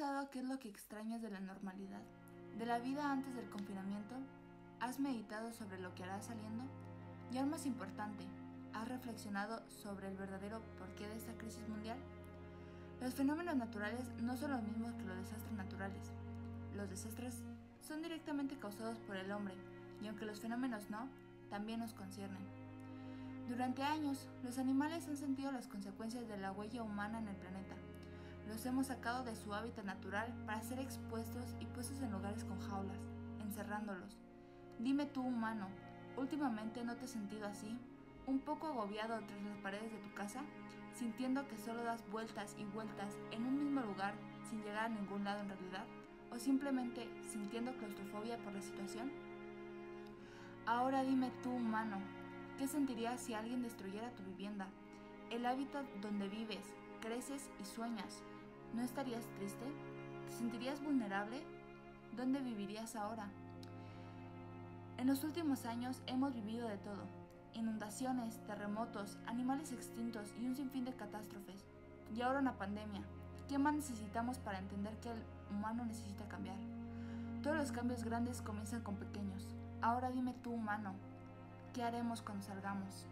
pensado qué es lo que extrañas de la normalidad? ¿De la vida antes del confinamiento? ¿Has meditado sobre lo que harás saliendo? Y aún más importante, ¿has reflexionado sobre el verdadero porqué de esta crisis mundial? Los fenómenos naturales no son los mismos que los desastres naturales. Los desastres son directamente causados por el hombre, y aunque los fenómenos no, también nos conciernen. Durante años, los animales han sentido las consecuencias de la huella humana en el planeta. Los hemos sacado de su hábitat natural para ser expuestos y puestos en lugares con jaulas, encerrándolos. Dime tú, humano, ¿últimamente no te has sentido así? ¿Un poco agobiado tras las paredes de tu casa? ¿Sintiendo que solo das vueltas y vueltas en un mismo lugar sin llegar a ningún lado en realidad? ¿O simplemente sintiendo claustrofobia por la situación? Ahora dime tú, humano, ¿qué sentirías si alguien destruyera tu vivienda? El hábitat donde vives, creces y sueñas. ¿No estarías triste? ¿Te sentirías vulnerable? ¿Dónde vivirías ahora? En los últimos años hemos vivido de todo. Inundaciones, terremotos, animales extintos y un sinfín de catástrofes. Y ahora una pandemia. ¿Qué más necesitamos para entender que el humano necesita cambiar? Todos los cambios grandes comienzan con pequeños. Ahora dime tú, humano, ¿qué haremos cuando salgamos?